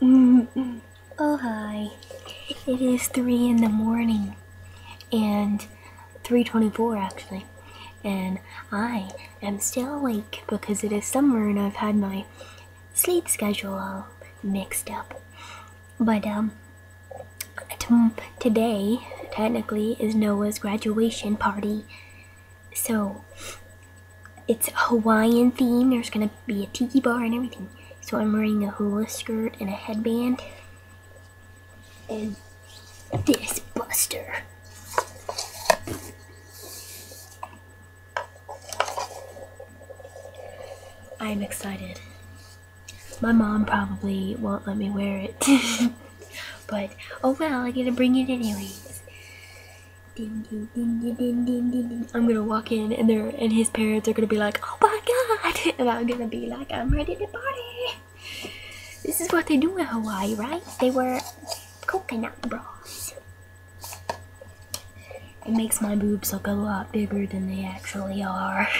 Oh, hi. It is 3 in the morning. And 3.24 actually. And I am still awake because it is summer and I've had my sleep schedule all mixed up. But, um, today, technically, is Noah's graduation party. So, it's Hawaiian theme. There's gonna be a tiki bar and everything. So I'm wearing a hula skirt and a headband. And this buster. I'm excited. My mom probably won't let me wear it. but, oh well, I get to bring it anyways. Ding, ding, ding, ding, ding, ding, ding, ding. I'm gonna walk in and they and his parents are gonna be like, oh my god! And I'm gonna be like, I'm ready to party! This is what they do in Hawaii, right? They wear coconut bras. It makes my boobs look a lot bigger than they actually are.